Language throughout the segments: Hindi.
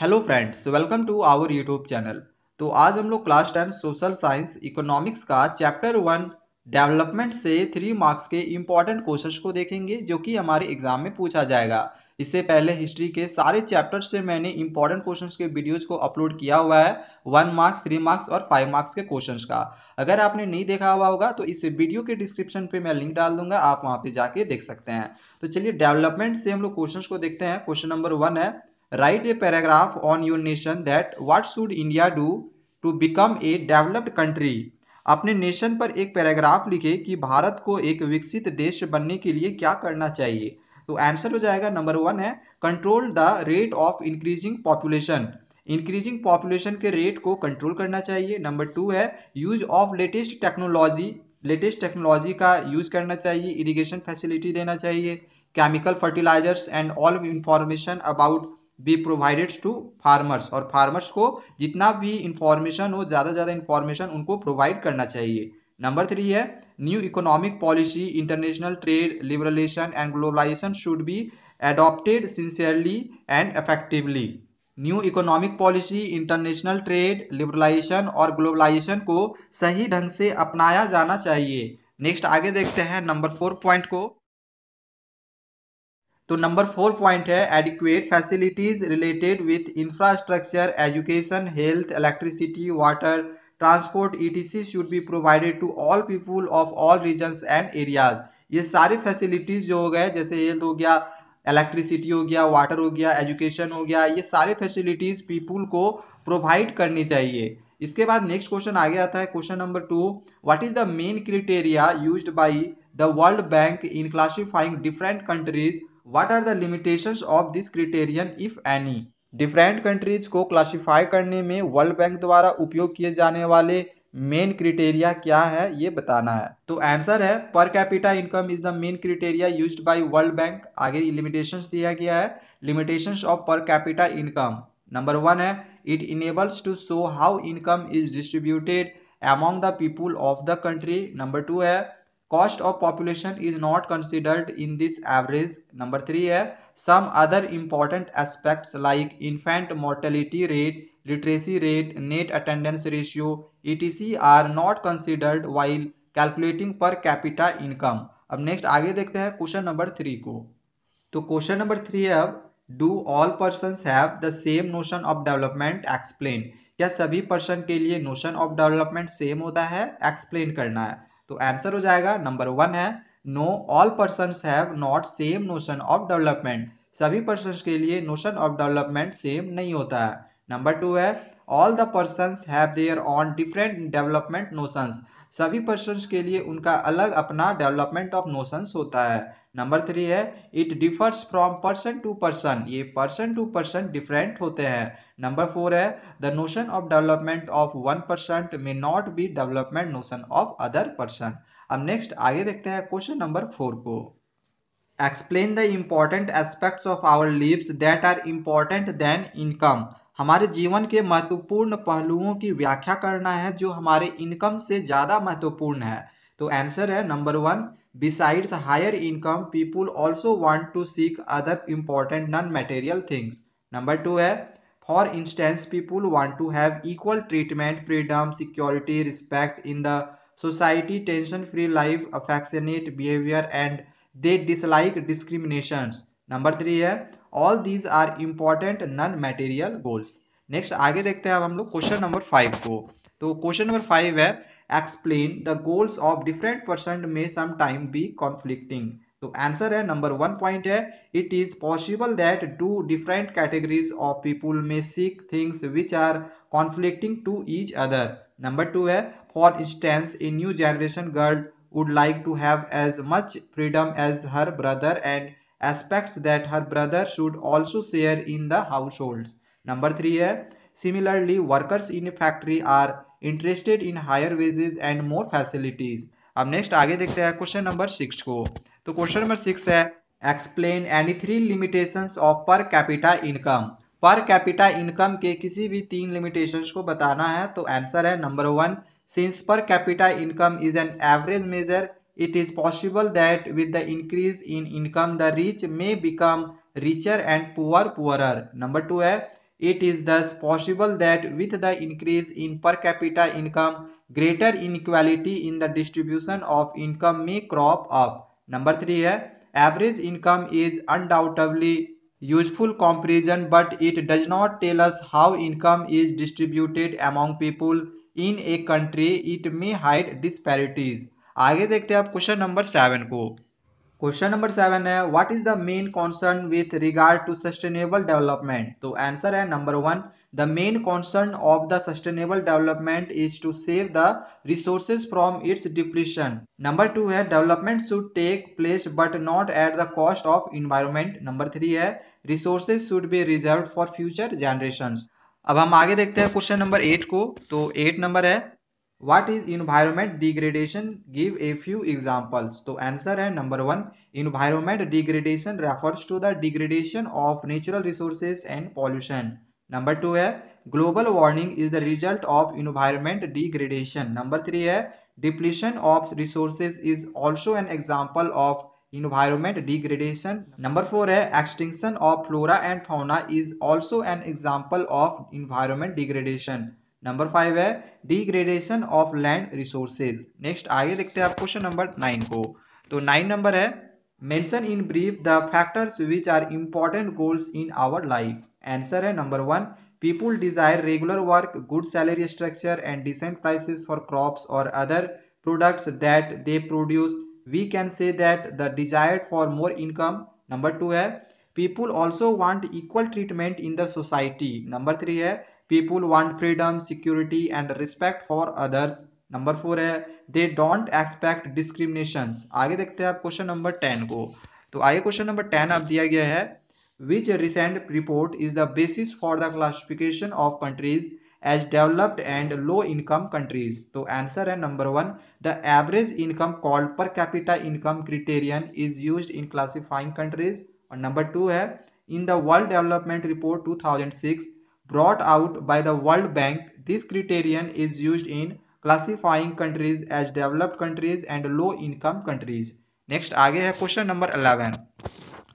Hello friends welcome to our YouTube channel तो आज हम लोग class ten social science economics का चैप्टर वन डेवलपमेंट से थ्री मार्क्स के इंपॉर्टेंट क्वेश्चंस को देखेंगे, जो कि हमारे एग्ज़ाम में पूछा जाएगा। इससे पहले हिस्ट्री के सारे चैप्टर्स से मैंने इंपॉर्टेंट क्वेश्चंस के वीडियोज़ को अपलोड किया हुआ है वन मार्क्स थ्री मार्क्स और फाइव मार्क्स के क्वेश्चंस का। अगर आपने नहीं देखा हुआ होगा तो इस वीडियो के डिस्क्रिप्शन पे मैं लिंक डाल दूँगा, आप वहाँ पे जाके देख सकते हैं। तो चलिए डेवलपमेंट से हम लोग क्वेश्चन को देखते हैं। क्वेश्चन नंबर वन है write a paragraph on your nation that what should India do to become a developed country? अपने नेशन पर एक पैराग्राफ लिखे कि भारत को एक विकसित देश बनने के लिए क्या करना चाहिए? तो आंसर हो जाएगा नंबर वन है control the rate of increasing population increasing population के रेट को कंट्रोल करना चाहिए. नंबर टू है use of latest technology latest technology का यूज़ करना चाहिए. इरिगेशन फैसिलिटी देना चाहिए. Chemical fertilisers and all information about be provided to farmers और फार्मर्स को जितना भी इंफॉर्मेशन हो, ज़्यादा ज़्यादा इंफॉर्मेशन उनको प्रोवाइड करना चाहिए। नंबर थ्री है new economic policy international trade liberation and globalisation should be adopted sincerely and effectively new economic policy international trade liberalisation और ग्लोबलाइजेशन को सही ढंग से अपनाया जाना चाहिए। नेक्स्ट आगे देखते हैं नंबर फोर पॉइंट को। तो नंबर फोर पॉइंट है adequate facilities related with infrastructure education health electricity water transport ETC should be provided to all people of all regions and areas ये सारे फैसिलिटीज़ जो हो गए, जैसे हेल्थ हो गया इलेक्ट्रिसिटी हो गया वाटर हो गया एजुकेशन हो गया, ये सारे फैसिलिटीज़ पीपुल को प्रोवाइड करनी चाहिए। इसके बाद नेक्स्ट क्वेश्चन आगे आता है question number two what is the main criteria used by the World Bank in classifying different countries What are the limitations of this criterion if any different countries को क्लासिफाई करने में वर्ल्ड बैंक द्वारा उपयोग किए जाने वाले मेन क्रिटेरिया क्या है, ये बताना है। तो आंसर है per capita income is the main criteria used by World Bank आगे लिमिटेशंस दिया गया है। Limitations of per capita income number one है it enables to show how income is distributed among the people of the country number two है cost of population is not considered in this average number three है some other important aspect like infant mortality rate literacy rate net attendance ratio ETC are not considered while calculating per capita income अब नेक्स्ट आगे देखते हैं क्वेश्चन नंबर थ्री को। तो क्वेश्चन नंबर थ्री है अब डू ऑल पर्सन है same notion of development explain क्या सभी पर्सन के लिए नोशन ऑफ़ डेवलपमेंट सेम होता है? एक्सप्लेन करना है। तो आंसर हो जाएगा नंबर वन है no all person have not same notion of development सभी पर्सन के लिए नोशन ऑफ़ डेवलपमेंट सेम नहीं होता है। नंबर टू है all the person have their own different development notions सभी पर्सन के लिए उनका अलग अपना डेवलपमेंट ऑफ़ नोशंस होता है। नंबर थ्री है it differs from person to person ये पर्सन टू पर्सन डिफरेंट होते हैं. नंबर फोर है the notion of development of one percent may not be development notion of other person अब नेक्स्ट आगे देखते हैं क्वेश्चन नंबर फोर को. Explain the important aspects of our lives that are important than income हमारे जीवन के महत्वपूर्ण पहलुओं की व्याख्या करना है जो हमारे इनकम से ज़्यादा महत्वपूर्ण है. तो आंसर है number one Besides higher income, people also want to seek other important non-material things. Number two है For instance, people want to have equal treatment, freedom, security, respect in the society, tension-free life, affectionate behavior, and they dislike discriminations. Number three है All these are important non-material goals. Next आगे देखते हैं अब हम लोग क्वेश्चन नंबर फाइव को तो क्वेश्चन नंबर फाइव है explain the goals of different person may sometime be conflicting तो आंसर है नंबर वन पॉइंट है it is possible that two different categories of people may seek things which are conflicting to each other number two है for instance a new generation girl would like to have as much freedom as her brother and aspects that her brother should also share in the households. Number three है similarly workers in a factory are interested in higher wages and more facilities अब नेक्स्ट आगे देखते हैं क्वेश्चन नंबर सिक्स को। तो क्वेश्चन नंबर सिक्स है explain any three limitation of per capita income per capita income के किसी भी तीन लिमिटेशंस को बताना है तो आंसर है number one since per capita income is an average measure it is possible that with the increase in income, the rich may become richer and poor poorer. Number two है It is thus possible that with the increase in per capita income, greater inequality in the distribution of income may crop up. Number three है average income is undoubtedly useful comparison but it does not tell us how income is distributed among people in a country it may hide disparities आगे देखते हैं आप क्वेश्चन नंबर सेवन को क्वेश्चन नंबर सेवन है what is the main concern with regard to sustainable development तो आंसर है number one the main concern of the sustainable development is to save the resources from its depletion number two है development should take place but not at the cost of environment number three है resources should be reserve for future generation अब हम आगे देखते हैं क्वेश्चन नंबर एट को तो एट नंबर है what is environment degradation give a few examples तो आंसर है number one environment degradation refers to the degradation of natural resources and pollution number two है global warming is the result of environment degradation number three है depletion of resources is also an example of environment degradation number four है extinction of flora and fauna is also an example of environment degradation number five है degradation of land resources next आगे देखते हैं आप क्वेश्चन नंबर नाइन को। तो नाइन नंबर है mention in brief the factors which are important goals in our life answer है number one people desire regular work good salary structure and decent prices for crops और other products that they produce we can say that the desired for more income number two है people also want equal treatment in the society number three है people want freedom security and respect for others number four है दे डोंट एक्सपेक्ट डिस्क्रिमिनेशन आगे देखते हैं आप क्वेश्चन नंबर टेन को। तो आगे क्वेश्चन नंबर टेन अब दिया गया है which recent report is the basis for the classification of countries as developed and low income countries तो आंसर है number one the average income called per capita income criterion is use in classifying countries और नंबर टू है in the World Development Report 2006 brought out by the World Bank. This criterion is used in classifying countries as developed countries and low income countries. Next आगे है क्वेश्चन नंबर 11.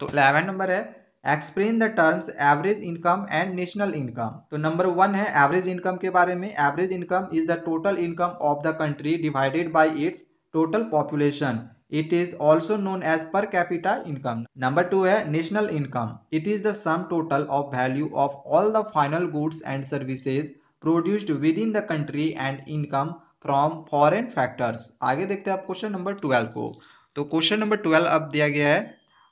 तो 11 नंबर है explain the terms average income and national income तो नंबर वन है एवरेज इनकम के बारे में average income is the total income of the country divided by its total population it is also known as per capital income number two है national income it is the sum total of value of all the final goods and services produced within the country and income from foreign factors आगे देखते हैं आप क्वेश्चन नंबर ट्वेल्व को। तो क्वेश्चन नंबर ट्वेल्व अब दिया गया है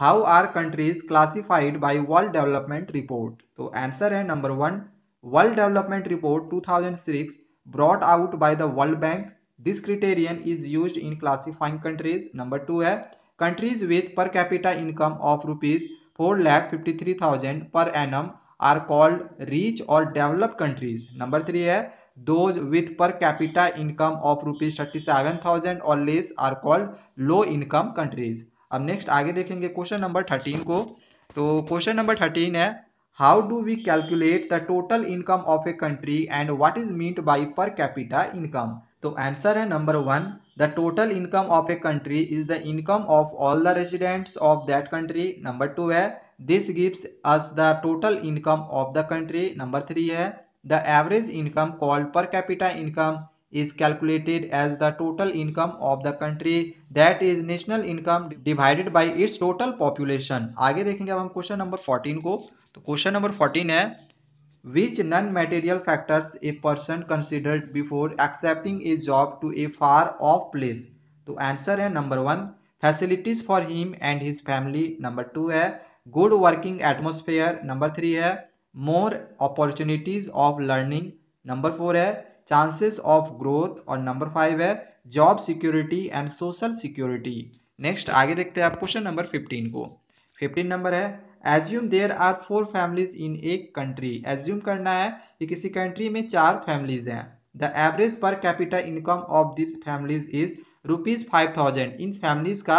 how are countries classified by World Development Report तो आंसर है number one World Development Report two thousand six brought out by the World Bank this criterion is use in classifying countries number two है countries with per capita income of rupees four lakh fifty three thousand per annum are called rich और डेवलप कंट्रीज़ नंबर थ्री है those with per capita income of rupees thirty seven thousand और less are called low income countries अब नेक्स्ट आगे देखेंगे क्वेश्चन नंबर थर्टीन को। तो क्वेश्चन नंबर थर्टीन है how do we calculate the total income of a country and what is meant by per capita income तो आंसर है number one the total income of a country is the income of all the residents of that country number two है this gives us the total income of the country number three है the average income called per capita income is calculated as the total income of the country. That is national income divided by its total population. आगे देखेंगे अब हम क्वेश्चन नंबर 14 को। तो क्वेश्चन नंबर 14 है which non-material factors a person considered before accepting a job to a far off place? तो आंसर है number one facilities for him and his family number two है good working atmosphere number three है more opportunities of learning number four है चांसेस ऑफ़ ग्रोथ और नंबर फाइव है job security and social security next आगे देखते हैं आप क्वेश्चन नंबर फिफ्टीन को। फिफ्टीन नंबर है assume there are four families in एक कंट्री एज्यूम करना है कि किसी कंट्री में चार फैमिलीज़ हैं। The average per capita income of this families is rupees five thousand in families का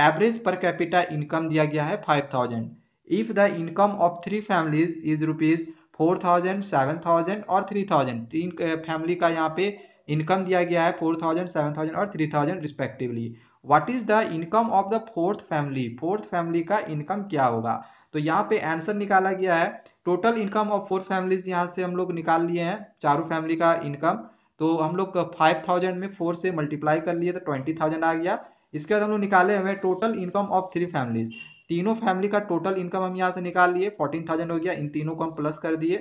एवरेज पर कैपिटा इनकम दिया गया है five thousand if the income of three families is rupees four thousand seven thousand और थ्री थाउज़ेंड तीन फैमिली का यहाँ पे इनकम दिया गया है फोर थाउज़ेंड सेवन थाउज़ेंड और three thousand respectively what is the income of the fourth family fourth family का इनकम क्या होगा? तो यहाँ पे आंसर निकाला गया है। Total income of four families यहाँ से हम लोग निकाल लिए हैं। चारों फैमिली का इनकम तो हम लोग फाइव थाउज़ेंड में फोर से मल्टीप्लाई कर लिए तो ट्वेंटी थाउज़ेंड आ गया। इसके बाद हम लोग निकाले हमें total income of three families तीनों फैमिली का टोटल इनकम हम यहाँ से निकाल लिए। फोर्टीन थाउज़ेंड हो गया। इन तीनों को हम प्लस कर दिए।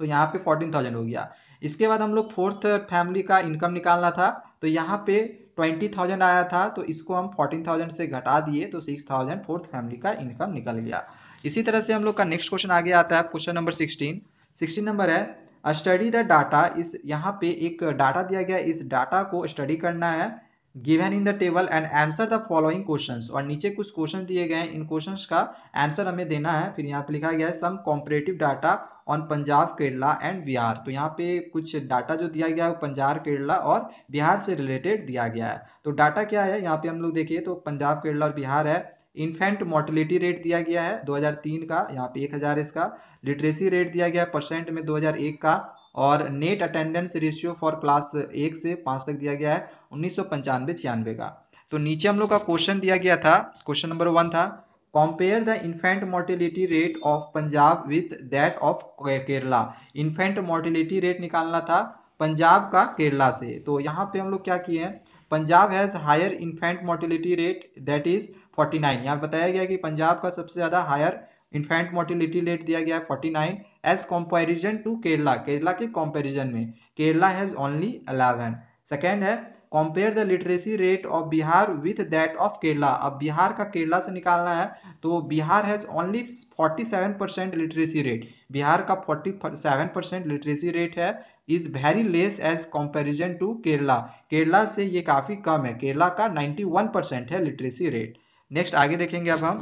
तो यहाँ पे फोर्टीन थाउज़ेंड हो गया। इसके बाद हम लोग फोर्थ फैमिली का इनकम निकालना था। तो यहाँ पे ट्वेंटी थाउज़ेंड आया था। तो इसको हम फोर्टीन थाउज़ेंड से घटा दिए। तो सिक्स थाउज़ेंड फोर्थ फैमिली का इनकम निकल गया। इसी तरह से हम लोग का नेक्स्ट क्वेश्चन आगे आता है question number sixteen sixteen number है स्टडी द डाटा इस यहाँ पे एक डाटा दिया गया, इस डाटा को स्टडी करना है given in the table and answer the following questions और नीचे कुछ क्वेश्चन दिए गए हैं, इन क्वेश्चंस का आंसर हमें देना है, फिर यहाँ पे लिखा गया है some comparative data on Punjab Kerala and Bihar तो यहाँ पे कुछ डाटा जो दिया गया है, वो पंजाब केरला और बिहार से रिलेटेड दिया गया है। तो डाटा क्या है? यहाँ पे हम लोग देखिए तो पंजाब केरला और बिहार है। इन्फेंट मोर्टिलिटी रेट दिया गया है 2003 का, यहाँ पे 1000 इसका। लिटरेसी रेट दिया गया है परसेंट में 2001 का और net attendance ratio for class एक से पाँच तक दिया गया है उन्नीस सौ का। तो नीचे हम लोग का क्वेश्चन दिया गया था, क्वेश्चन नंबर वन था compare the infant mortality rate of Punjab with that of Kerala infant mortality rate निकालना था पंजाब का केरला से। तो यहाँ पे हम लोग क्या किए हैं Punjab has higher infant mortality rate that is 49 यहाँ बताया गया कि पंजाब का सबसे ज़्यादा हायर इन्फेंट मोर्टिलिटी रेट दिया गया है 49 as comparison to Kerala. Kerala के कंपैरिजन में, केरला हैज़ ओनली 11 सेकेंड है compare the literacy rate of Bihar with that of Kerala. अब बिहार का केरला से निकालना है तो Bihar has only 47 percent literacy rate Bihar का 47 परसेंट लिटरेसी रेट है is very less as comparison to Kerala. Kerala से ये काफ़ी कम है, केरला का 91 परसेंट है लिटरेसी रेट नेक्स्ट आगे देखेंगे अब हम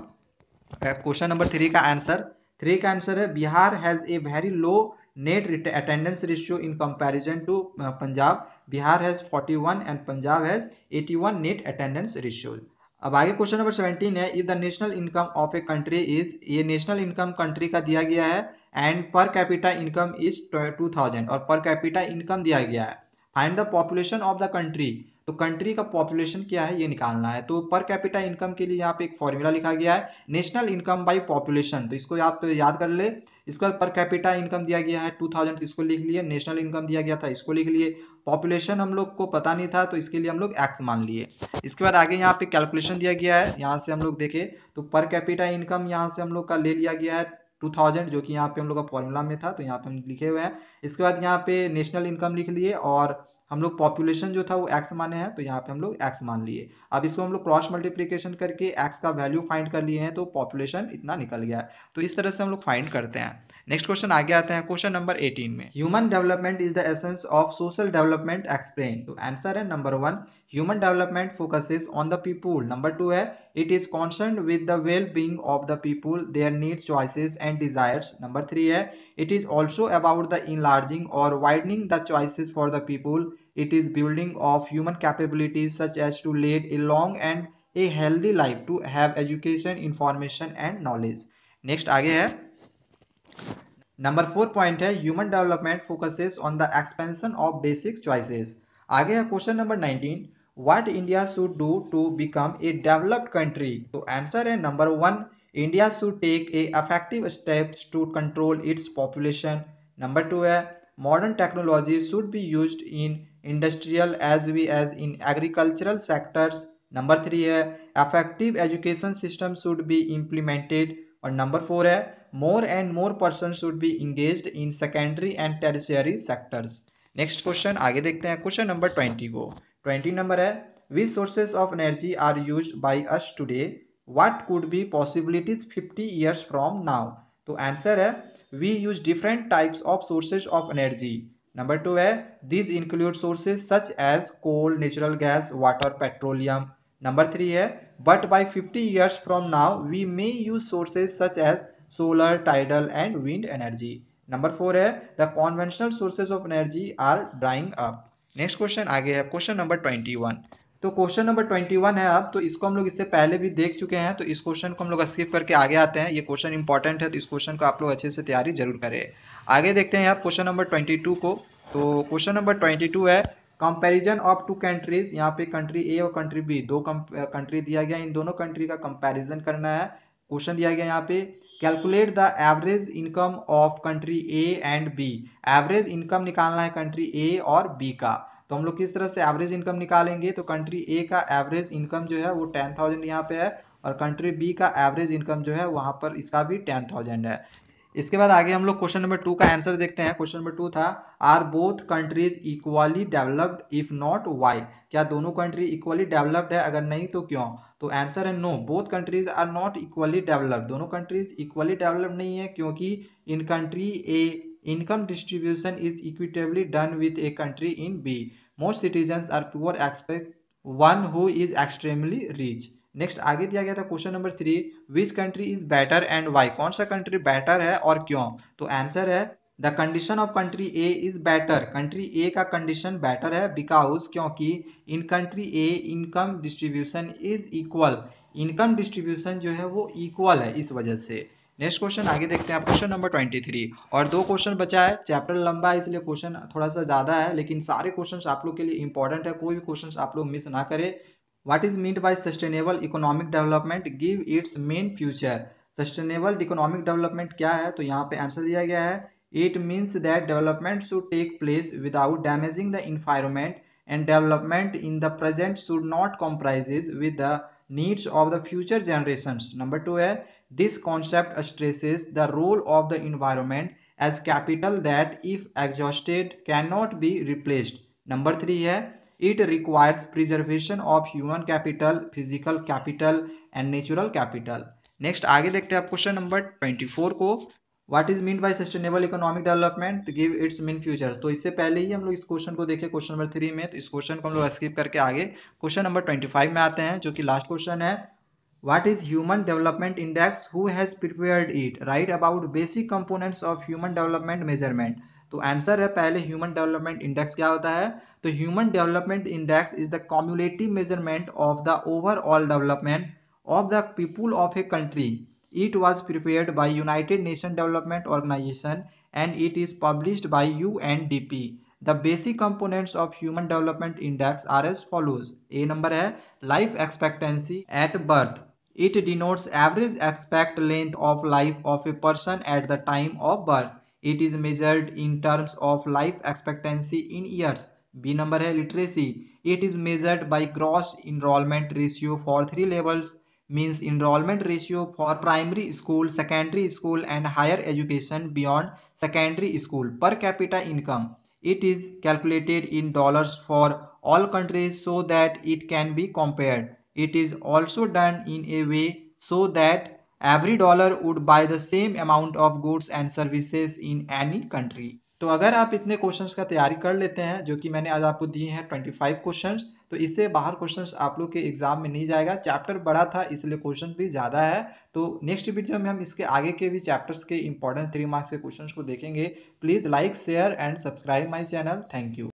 क्वेश्चन नंबर थ्री का आंसर थ्री का आंसर है, Bihar has a very low net attendance ratio in comparison to Punjab. Bihar has 41 and Punjab has 81 net attendance ratio अब आगे क्वेश्चन नंबर 17 है if the national income of a country is ये नेशनल इनकम कंट्री का दिया गया है and per capita income is 2000 और पर कैपिटा इनकम दिया गया है. Find the population of the country तो कंट्री का पॉपुलेशन क्या है, ये निकालना है। तो पर कैपिटा इनकम के लिए यहाँ पे एक फॉर्मूला लिखा गया है नेशनल इनकम बाय पॉपुलेशन तो इसको आप याद कर ले, इसका पर कैपिटा इनकम दिया गया है 2000 तो इसको लिख लिए नेशनल इनकम दिया गया था, इसको लिख लिए। पॉपुलेशन हम लोग को पता नहीं था तो इसके लिए हम लोग एक्स मान लिए। इसके बाद आगे यहाँ पे कैलकुलेशन दिया गया है, यहाँ से हम लोग देखे तो पर कैपिटा इनकम यहाँ से हम लोग का ले लिया गया है 2000 जो कि यहाँ पे हम लोग का फॉर्मूला में था तो यहाँ पे हम लिखे हुए हैं। इसके बाद यहाँ पे नेशनल इनकम लिख लिए और हम लोग पॉपुलेशन जो था वो एक्स माने हैं तो यहाँ पे हम लोग एक्स मान लिए। अब इसको हम लोग क्रॉस मल्टीप्लीकेशन करके एक्स का वैल्यू फाइंड कर लिए हैं तो पॉपुलेशन इतना निकल गया है। तो इस तरह से हम लोग फाइंड करते हैं। नेक्स्ट क्वेश्चन आगे आते हैं क्वेश्चन नंबर 18 में। Human development is the essence of social development explain तो आंसर है number one human development focuses on the people number two है it is concern with the well being of the people their needs choices and desires number three है it is also about the enlarging or widening the choices for the people it is building of human capabilities such as to lead a long and a healthy life to have education information and knowledge next आगे है नंबर फोर पॉइंट है human development focuses on the expansion of basic choices आगे है question number 19 what India should do to become a developed country तो आंसर है number one India should take a effective steps to control its population number two है modern technology should be use in industrial as we as in agricultural sectors number three है effective education system should be implemented और नंबर फोर है more and more person should be engage in secondary and tertiary sectors next question आगे देखते हैं। क्वेश्चन नंबर ट्वेंटी को। ट्वेंटी नंबर है which sources of energy are use by us today what could be possibilities 50 years from now तो आंसर है we use different types of sources of energy number two है these include sources such as coal natural gas water petroleum number three है but by 50 years from now we may use sources such as solar tidal and wind energy number four है the conventional sources of energy are drying up next question आगे है। क्वेश्चन नंबर ट्वेंटी वन तो क्वेश्चन नंबर ट्वेंटी वन है अब तो इसको हम लोग इससे पहले भी देख चुके हैं तो इस क्वेश्चन को हम लोग स्किप करके आगे आते हैं। ये क्वेश्चन इंपॉर्टेंट है तो इस क्वेश्चन को आप लोग अच्छे से तैयारी ज़रूर करें। आगे देखते हैं आप क्वेश्चन नंबर ट्वेंटी टू को। तो क्वेश्चन नंबर ट्वेंटी टू है कंपैरिजन ऑफ़ टू कंट्रीज़ यहाँ पे कंट्री ए और कंट्री बी दो कंट्री दिया गया। इन दोनों कंट्री का कंपैरिजन करना है। क्वेश्चन दिया गया यहाँ पे। Calculate the average income of country A and B average income निकालना है कंट्री ए और बी का। तो हम लोग किस तरह से एवरेज इनकम निकालेंगे? तो कंट्री ए का एवरेज इनकम जो है वो टेन थाउज़ेंड यहाँ पे है और कंट्री बी का एवरेज इनकम जो है वहाँ पर इसका भी टेन थाउज़ेंड है। इसके बाद आगे हम लोग क्वेश्चन नंबर टू का आंसर देखते हैं। क्वेश्चन नंबर टू था are both countries equally developed if not why क्या दोनों कंट्री इक्वली डेवलप्ड है? अगर नहीं तो क्यों? तो आंसर है no both countries are not equally developed दोनों कंट्रीज़ इक्वली डेवलप्ड नहीं है क्योंकि in country A income distribution is equitably done with a country in B most citizen are poor expect one who is extremely rich next आगे दिया गया था question number three which country is better and why कौन सा कंट्री बेटर है और क्यों? तो आंसर है the condition of country A is better country A का कंडीशन बेटर है बिकॉज़ क्योंकि in country A income distribution is equal income distribution जो है वो इक्वल है इस वजह से। नेक्स्ट क्वेश्चन आगे देखते हैं क्वेश्चन नंबर ट्वेंटी थ्री और दो क्वेश्चन बचा है चैप्टर लंबा है, इसलिए क्वेश्चन थोड़ा सा ज़्यादा है, लेकिन सारे क्वेश्चन आप लोग के लिए इंपॉर्टेंट है, कोई भी क्वेश्चन आप लोग मिस ना करें। What is meant by sustainable economic development give its main future sustainable economic development क्या है तो यहाँ पे आंसर दिया गया है it means that development should take place without damaging the environment and development in the present should not compromises with the needs of the future generations number two है this concept stresses the role of the environment as capital that if exhausted cannot be replaced number three है it requires preservation of human capital physical capital and natural capital next आगे देखते हैं आप क्वेश्चन नंबर ट्वेंटी फोर को what is mean by sustainable economic development give its mean future तो इससे पहले ही हम लोग इस क्वेश्चन को देखें क्वेश्चन नंबर थ्री में। तो इस क्वेश्चन को हम लोग स्किप करके आगे। क्वेश्चन नंबर ट्वेंटी फाइव में आते हैं, जो कि लास्ट क्वेश्चन है। What is human development index who has prepare it write about basic components of human development measurement तो आंसर है पहले ह्यूमन डेवलपमेंट इंडेक्स क्या होता है? तो human development index is the cumulative measurement of the overall development of the people of a country. It was prepared by United Nation development organization and it is publish by U N D P. The basic components of human development index are as follows. A number है, life expectancy at birth. It denotes average expect length of life of a person at the time of birth. It is measured in terms of life expectancy in years. B number hai literacy. It is measured by gross enrollment ratio for three levels means enrollment ratio for primary school secondary school and higher education beyond secondary school per capita income. It is calculated in dollars for all countries so that it can be compared. It is also done in a way so that every dollar would buy the same amount of goods and services in any country तो अगर आप इतने क्वेश्चंस का तैयारी कर लेते हैं, जो कि मैंने आज आपको दिए हैं 25 क्वेश्चंस तो इससे बाहर क्वेश्चंस आप लोग के एग्ज़ाम में नहीं जाएगा। चैप्टर बड़ा था, इसलिए क्वेश्चन भी ज़्यादा है। तो नेक्स्ट वीडियो में हम इसके आगे के भी चैप्टर्स के इंपॉर्टेंट थ्री मार्क्स के क्वेश्चंस को देखेंगे। Please like share and subscribe my channel thank you